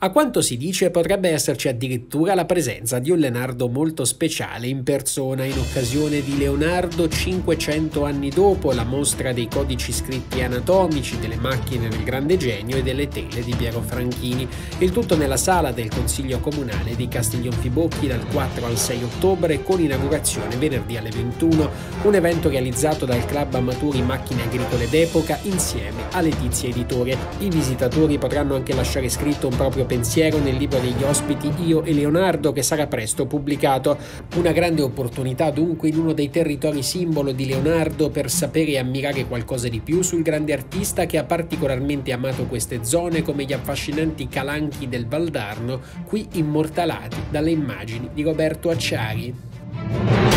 A quanto si dice potrebbe esserci addirittura la presenza di un Leonardo molto speciale in persona in occasione di Leonardo 500 anni dopo la mostra dei codici scritti anatomici delle macchine del grande genio e delle tele di Piero Franchini. Il tutto nella sala del Consiglio Comunale di Castiglion Fibocchi dal 4 al 6 ottobre con inaugurazione venerdì alle 21, un evento realizzato dal Club Amaturi Macchine Agricole d'Epoca insieme a Letizia Editore. I visitatori potranno anche lasciare scritto un proprio pensiero nel libro degli ospiti Io e Leonardo che sarà presto pubblicato. Una grande opportunità dunque in uno dei territori simbolo di Leonardo per sapere e ammirare qualcosa di più sul grande artista che ha particolarmente amato queste zone come gli affascinanti calanchi del Valdarno, qui immortalati dalle immagini di Roberto Acciari.